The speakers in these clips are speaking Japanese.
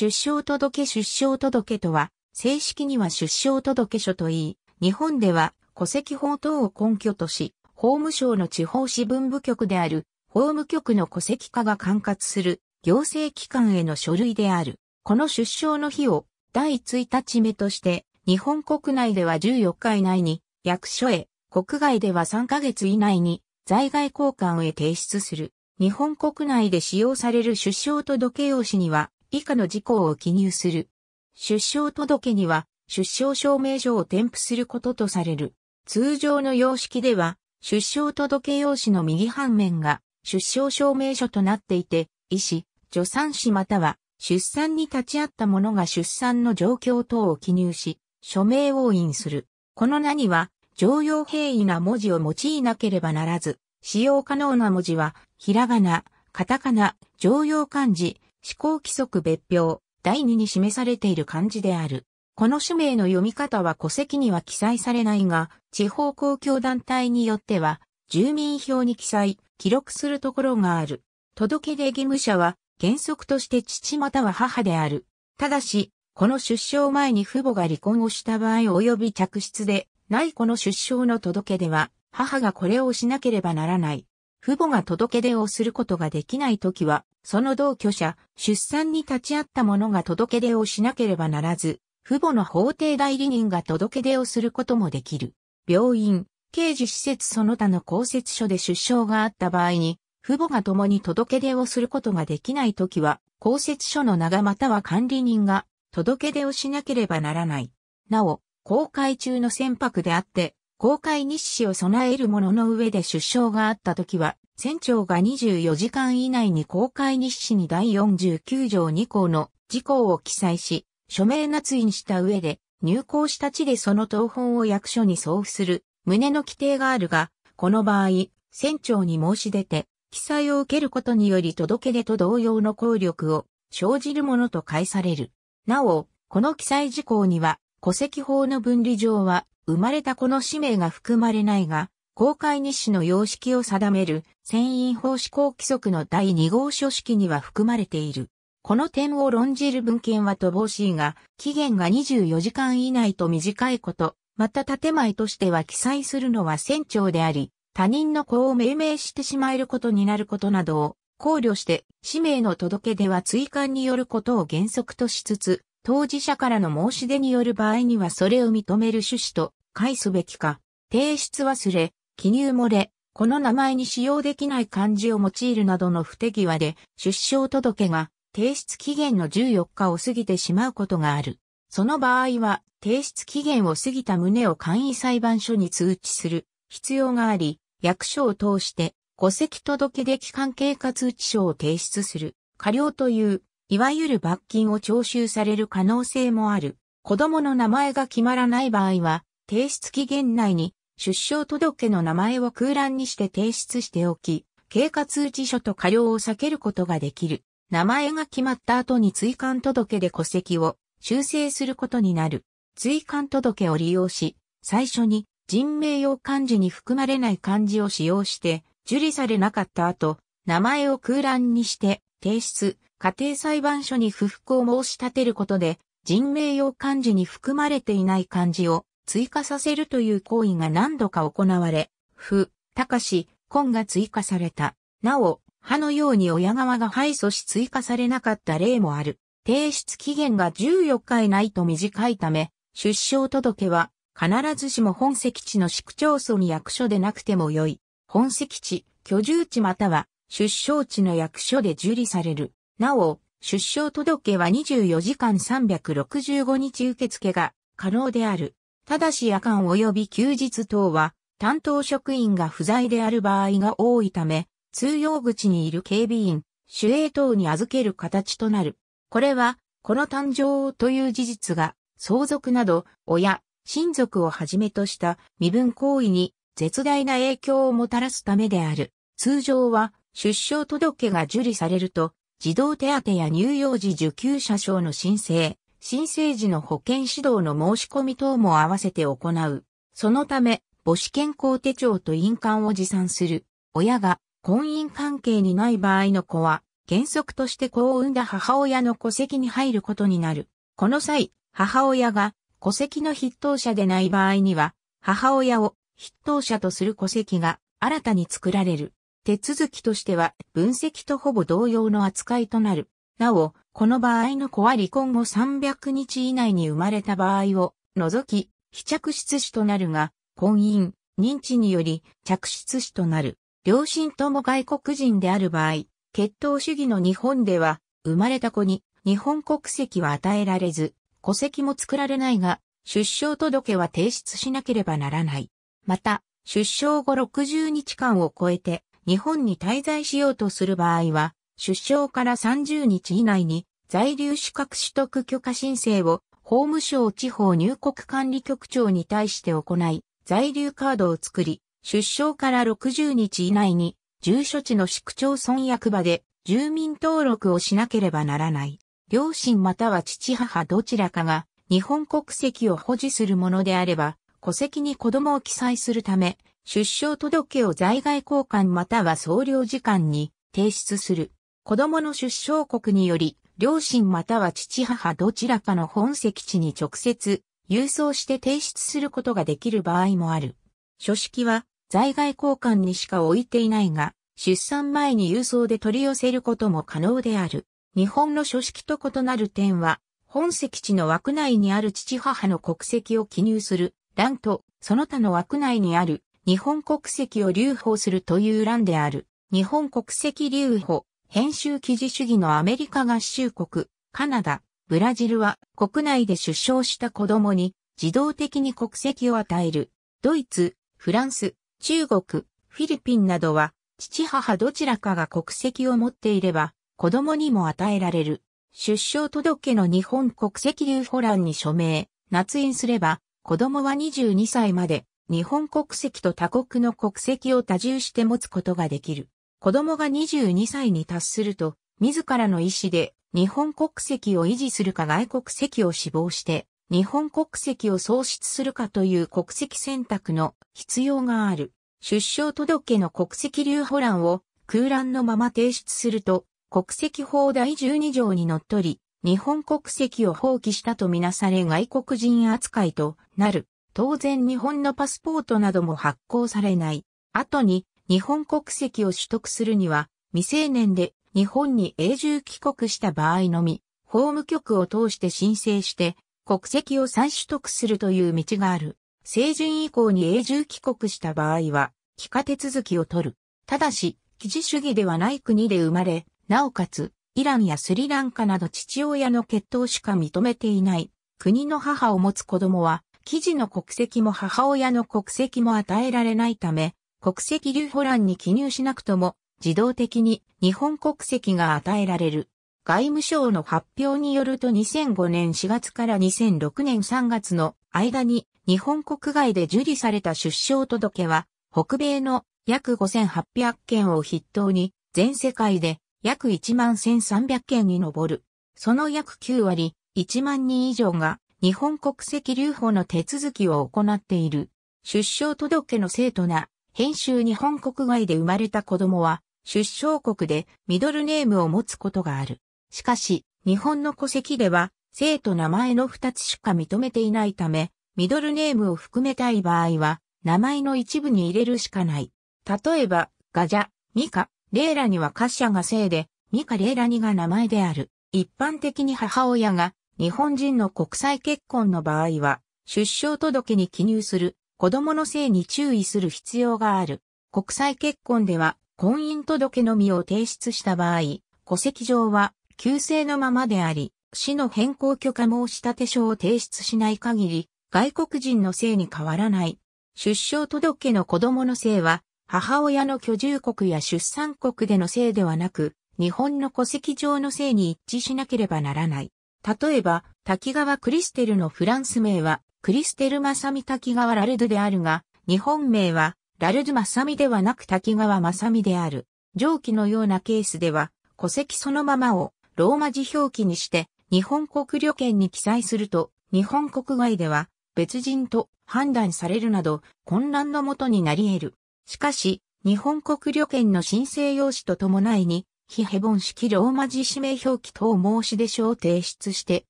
出生届出生届とは、正式には出生届書といい、日本では戸籍法等を根拠とし、法務省の地方支分部局である法務局の戸籍課が管轄する行政機関への書類である。この出生の日を第1日目として、日本国内では14日以内に役所へ、国外では3ヶ月以内に在外交換へ提出する。日本国内で使用される出生届用紙には以下の事項を記入する。出生届には出生証明書を添付することとされる。通常の様式では出生届用紙の右半面が出生証明書となっていて、医師、助産師または出産に立ち会った者が出産の状況等を記入し、署名を印する。この名には、常用平易な文字を用いなければならず、使用可能な文字は、ひらがな、カタカナ、常用漢字、思考規則別表、第2に示されている漢字である。この氏名の読み方は戸籍には記載されないが、地方公共団体によっては、住民票に記載、記録するところがある。届出義務者は、原則として父または母である。ただし、この出生前に父母が離婚をした場合及び着室でないこの出生の届け出は、母がこれをしなければならない。父母が届け出をすることができないときは、その同居者、出産に立ち会った者が届け出をしなければならず、父母の法定代理人が届け出をすることもできる。病院、刑事施設その他の公設所で出生があった場合に、父母が共に届け出をすることができないときは、公設所の長または管理人が届け出をしなければならない。なお、公開中の船舶であって、公開日誌を備えるものの上で出生があったときは、船長が24時間以内に公開日誌に第49条2項の事項を記載し、署名捺印した上で、入港した地でその当本を役所に送付する、旨の規定があるが、この場合、船長に申し出て、記載を受けることにより届け出と同様の効力を生じるものと解される。なお、この記載事項には、戸籍法の分離上は、生まれた子の氏名が含まれないが、公開日誌の様式を定める、船員法施行規則の第2号書式には含まれている。この点を論じる文献は乏しいが、期限が24時間以内と短いこと、また建前としては記載するのは船長であり、他人の子を命名してしまえることになることなどを考慮して、氏名の届け出は追加によることを原則としつつ、当事者からの申し出による場合にはそれを認める趣旨と解すべきか。提出忘れ、記入漏れ、この名前に使用できない漢字を用いるなどの不手際で、出生届が提出期限の14日を過ぎてしまうことがある。その場合は、提出期限を過ぎた旨を簡易裁判所に通知する必要があり、役所を通して戸籍届出期間経過通知書を提出する過料という、いわゆる罰金を徴収される可能性もある。子供の名前が決まらない場合は、提出期限内に出生届の名前を空欄にして提出しておき、経過通知書と過料を避けることができる。名前が決まった後に追加届で戸籍を修正することになる。追加届を利用し、最初に人名用漢字に含まれない漢字を使用して、受理されなかった後、名前を空欄にして提出、家庭裁判所に不服を申し立てることで、人名用漢字に含まれていない漢字を追加させるという行為が何度か行われ、不、たかし、根が追加された。なお、歯のように親側が敗訴し追加されなかった例もある。提出期限が14日以内と短いため、出生届は必ずしも本籍地の市区町村役所でなくてもよい。本籍地、居住地または出生地の役所で受理される。なお、出生届は24時間365日受付が可能である。ただし夜間及び休日等は担当職員が不在である場合が多いため、通用口にいる警備員、守衛等に預ける形となる。これは、この誕生という事実が、相続など、親、親族をはじめとした身分行為に絶大な影響をもたらすためである。通常は出生届が受理されると、児童手当や乳幼児受給者証の申請、申請時の保険指導の申し込み等も合わせて行う。そのため、母子健康手帳と印鑑を持参する。親が婚姻関係にない場合の子は、原則として子を産んだ母親の戸籍に入ることになる。この際、母親が戸籍の筆頭者でない場合には、母親を筆頭者とする戸籍が新たに作られる。手続きとしては分析とほぼ同様の扱いとなる。なお、この場合の子は離婚後300日以内に生まれた場合を除き、非着出子となるが、婚姻、認知により着出子となる。両親とも外国人である場合、血統主義の日本では、生まれた子に日本国籍は与えられず、戸籍も作られないが、出生届は提出しなければならない。また、出生後60日間を超えて日本に滞在しようとする場合は、出生から30日以内に在留資格取得許可申請を法務省地方入国管理局長に対して行い、在留カードを作り、出生から60日以内に住所地の市区町村役場で住民登録をしなければならない。両親または父母どちらかが日本国籍を保持するものであれば、戸籍に子供を記載するため、出生届を在外交換または総領事館に提出する。子供の出生国により、両親または父母どちらかの本籍地に直接郵送して提出することができる場合もある。書式は在外交換にしか置いていないが、出産前に郵送で取り寄せることも可能である。日本の書式と異なる点は、本籍地の枠内にある父母の国籍を記入する欄と、その他の枠内にある日本国籍を留保するという欄である。日本国籍留保、編集記事主義のアメリカ合衆国、カナダ、ブラジルは国内で出生した子供に自動的に国籍を与える。ドイツ、フランス、中国、フィリピンなどは父母どちらかが国籍を持っていれば子供にも与えられる。出生届の日本国籍留保欄に署名、捺印すれば、子供は22歳まで日本国籍と他国の国籍を多重して持つことができる。子供が22歳に達すると、自らの意思で日本国籍を維持するか外国籍を死亡して日本国籍を喪失するかという国籍選択の必要がある。出生届の国籍留保欄を空欄のまま提出すると国籍法第12条にのっとり、日本国籍を放棄したとみなされ外国人扱いとなる。当然日本のパスポートなども発行されない。後に日本国籍を取得するには未成年で日本に永住帰国した場合のみ、法務局を通して申請して国籍を再取得するという道がある。成人以降に永住帰国した場合は、帰化手続きを取る。ただし、記事主義ではない国で生まれ、なおかつ、イランやスリランカなど父親の血統しか認めていない国の母を持つ子供は、記事の国籍も母親の国籍も与えられないため、国籍留保欄に記入しなくとも自動的に日本国籍が与えられる。外務省の発表によると2005年4月から2006年3月の間に日本国外で受理された出生届は北米の約5800件を筆頭に全世界で約1万1300件に上る。その約9割、1万人以上が日本国籍留保の手続きを行っている。出生届の生徒な、編集日本国外で生まれた子供は、出生国でミドルネームを持つことがある。しかし、日本の戸籍では、生徒名前の2つしか認めていないため、ミドルネームを含めたい場合は、名前の一部に入れるしかない。例えば、ガジャ、ミカ、レーラにはカッシャが姓で、ミカレーラニが名前である。一般的に母親が日本人の国際結婚の場合は、出生届に記入する子供の姓に注意する必要がある。国際結婚では婚姻届のみを提出した場合、戸籍上は旧姓のままであり、死の変更許可申立書を提出しない限り、外国人の姓に変わらない。出生届の子供の姓は母親の居住国や出産国での姓ではなく、日本の戸籍上の姓に一致しなければならない。例えば、滝川クリステルのフランス名は、クリステルマサミ滝川ラルドであるが、日本名は、ラルドマサミではなく滝川マサミである。上記のようなケースでは、戸籍そのままをローマ字表記にして、日本国旅券に記載すると、日本国外では別人と判断されるなど混乱のもとになり得る。しかし、日本国旅券の申請用紙と伴いに、非ヘボン式ローマ字指名表記等申し出書を提出して、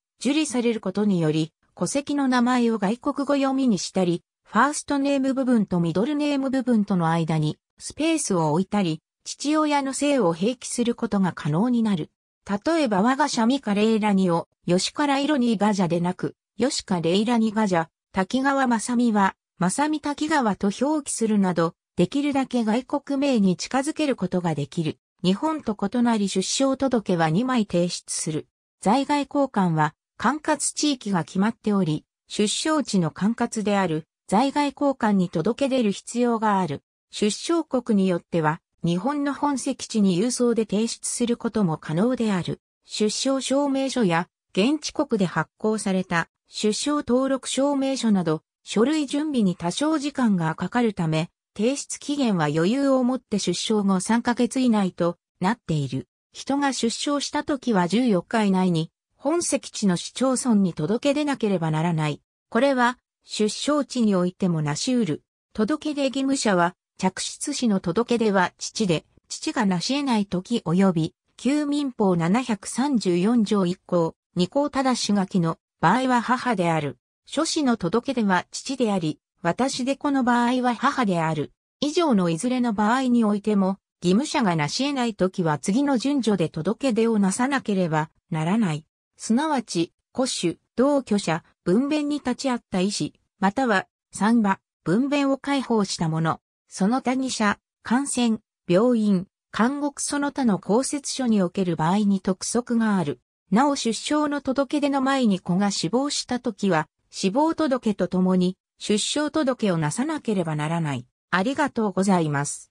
受理されることにより、戸籍の名前を外国語読みにしたり、ファーストネーム部分とミドルネーム部分との間にスペースを置いたり、父親の姓を併記することが可能になる。例えば我がシャミカレイラニを、吉から色にガジャでなく、吉かレイラニガジャ、滝川正美は、正美滝川と表記するなど、できるだけ外国名に近づけることができる。日本と異なり出生届は2枚提出する。在外交換は、管轄地域が決まっており、出生地の管轄である在外交換に届け出る必要がある。出生国によっては、日本の本籍地に郵送で提出することも可能である。出生証明書や、現地国で発行された出生登録証明書など、書類準備に多少時間がかかるため、提出期限は余裕を持って出生後3ヶ月以内となっている。人が出生した時は14日以内に、本籍地の市町村に届け出なければならない。これは、出生地においてもなし得る。届け出義務者は、着出市の届け出は父で、父がなし得ない時及び、旧民法734条1項、2項ただし書きの場合は母である。諸子の届け出は父であり、私でこの場合は母である。以上のいずれの場合においても、義務者がなし得ない時は次の順序で届け出をなさなければならない。すなわち、古種、同居者、分娩に立ち会った医師、または、産場、分娩を解放した者、その他二者、感染、病院、監獄その他の公設所における場合に特則がある。なお出生の届け出の前に子が死亡した時は、死亡届とともに出生届をなさなければならない。ありがとうございます。